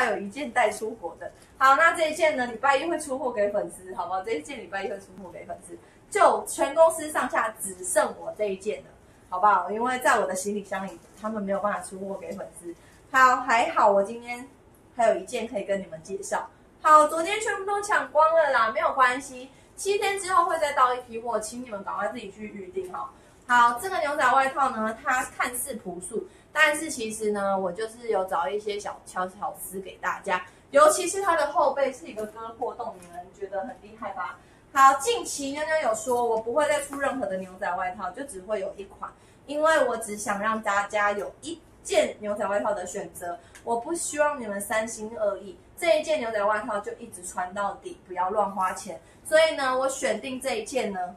还有一件带出国的。好，那这一件呢，礼拜一会出货给粉丝，好不好？这一件礼拜一会出货给粉丝，就全公司上下只剩我这一件了，好不好？因为在我的行李箱里，他们没有办法出货给粉丝。好，还好我今天还有一件可以跟你们介绍。好，昨天全部都抢光了啦，没有关系，七天之后会再到一批货，请你们赶快自己去预定哈。好，这个牛仔外套呢，它看似朴素，但是其实呢，我就是有找一些小巧巧思给大家。尤其是它的后背是一个割破洞，你们觉得很厉害吧？好，近期妞妞有说，我不会再出任何的牛仔外套，就只会有一款，因为我只想让大家有一件牛仔外套的选择，我不希望你们三心二意，这一件牛仔外套就一直穿到底，不要乱花钱。所以呢，我选定这一件呢，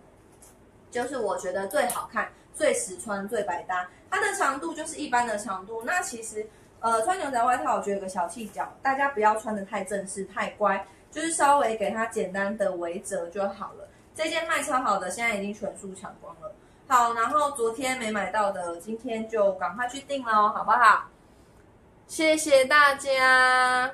就是我觉得最好看、最实穿、最百搭，它的长度就是一般的长度，那其实。呃，穿牛仔外套，我觉得有个小技巧，大家不要穿的太正式、太乖，就是稍微给它简单的围折就好了。这件卖超好的，现在已经全数抢光了。好，然后昨天没买到的，今天就赶快去订喽，好不好？谢谢大家，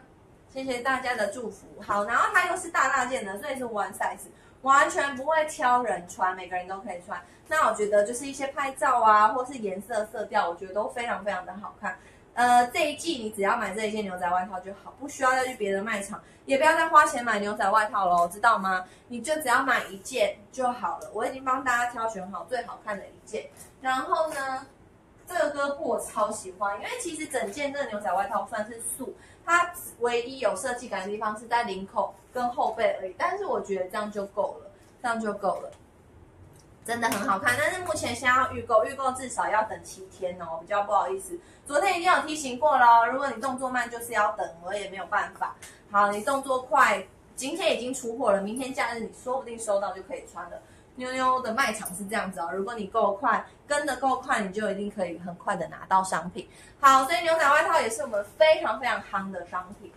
谢谢大家的祝福。好，然后它又是大大件的，所以是 one size，完全不会挑人穿，每个人都可以穿。那我觉得就是一些拍照啊，或是颜色色调，我觉得都非常非常的好看。呃，这一季你只要买这一件牛仔外套就好，不需要再去别的卖场，也不要再花钱买牛仔外套喽，知道吗？你就只要买一件就好了。我已经帮大家挑选好最好看的一件。然后呢，这个割布我超喜欢，因为其实整件这个牛仔外套算是素，它唯一有设计感的地方是在领口跟后背而已。但是我觉得这样就够了，这样就够了。真的很好看，但是目前先要预购，预购至少要等七天哦，比较不好意思。昨天已经有提醒过了，如果你动作慢，就是要等，我也没有办法。好，你动作快，今天已经出货了，明天假日你说不定收到就可以穿了。妞妞的卖场是这样子哦，如果你够快，跟的够快，你就一定可以很快的拿到商品。好，所以牛仔外套也是我们非常非常夯的商品。